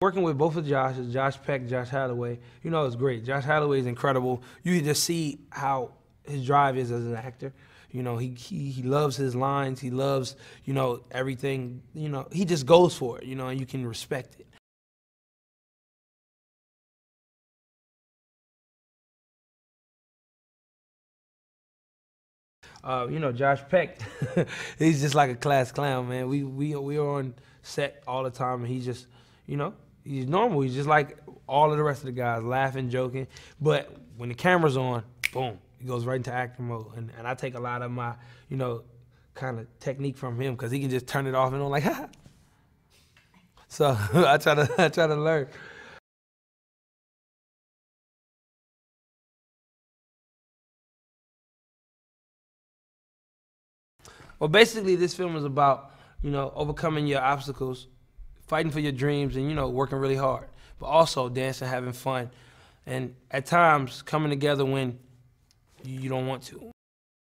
Working with both of Josh's, Josh Peck, Josh Holloway, you know, it's great. Josh Holloway is incredible. You can just see how his drive is as an actor. You know, he, he he loves his lines. He loves, you know, everything. You know, he just goes for it. You know, and you can respect it. Uh, you know, Josh Peck, he's just like a class clown, man. We we we are on set all the time, and he's just, you know, he's normal. He's just like all of the rest of the guys, laughing, joking. But when the camera's on, boom, he goes right into acting mode. And, and I take a lot of my, you know, kind of technique from him because he can just turn it off and on like, ha. So I try to I try to learn. Well, basically, this film is about you know overcoming your obstacles, fighting for your dreams, and you know working really hard, but also dancing, having fun, and at times coming together when you don't want to.